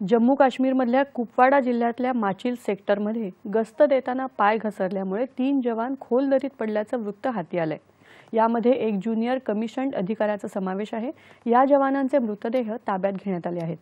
जम्मू काश्मीरमधल्या कुपवाडा जिल्ह्यातल्या माचिल सेक्टरमध्ये गस्त देताना पाय घसरल्यामुळे तीन जवान खोल दरीत पडल्याचं वृत्त हाती आलंय. यामध्ये एक ज्युनियर कमिशन्ड अधिकाऱ्याचा समावेश आहे. या जवानांचे मृतदेह ताब्यात घेण्यात आले आहेत.